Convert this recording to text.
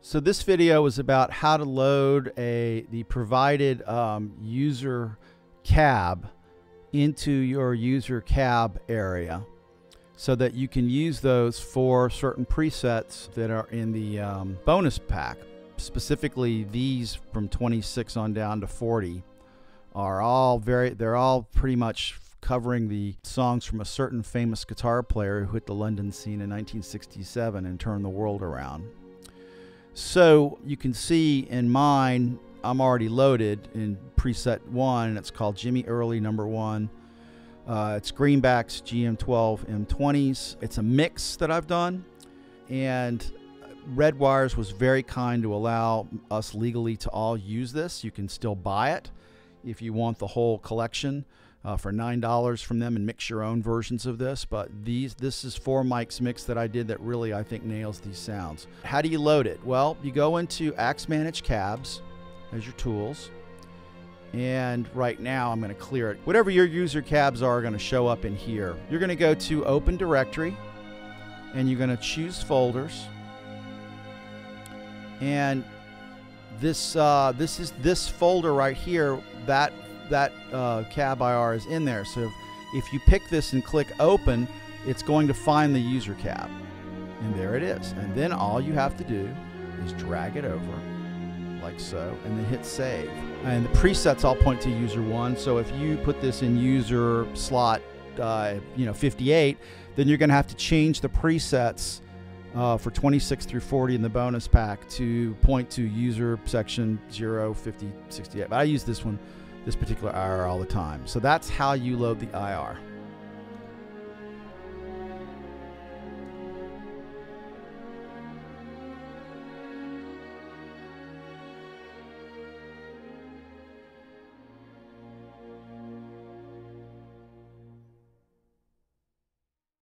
So this video is about how to load a the provided um, user cab into your user cab area so that you can use those for certain presets that are in the um, bonus pack. Specifically, these from 26 on down to 40 are all very, they're all pretty much covering the songs from a certain famous guitar player who hit the London scene in 1967 and turned the world around. So you can see in mine, I'm already loaded in preset one, and it's called Jimi Early number one. Uh, it's Greenbacks GM12 M20s. It's a mix that I've done, and Redwirez was very kind to allow us legally to all use this. You can still buy it if you want the whole collection uh, for nine dollars from them and mix your own versions of this. But these, this is four mics mix that I did that really I think nails these sounds. How do you load it? Well, you go into Axe Manage Cabs as your tools. And right now I'm going to clear it. Whatever your user cabs are, are going to show up in here. You're going to go to Open Directory and you're going to choose folders. And this uh, this is this folder right here. That that uh, cab IR is in there. So if, if you pick this and click open, it's going to find the user cab. And there it is. And then all you have to do is drag it over like so, and then hit save. And the presets all point to user one. So if you put this in user slot, uh, you know, 58, then you're going to have to change the presets uh, for 26 through 40 in the bonus pack to point to user section 0, 50, 68. But I use this one, this particular IR all the time. So that's how you load the IR.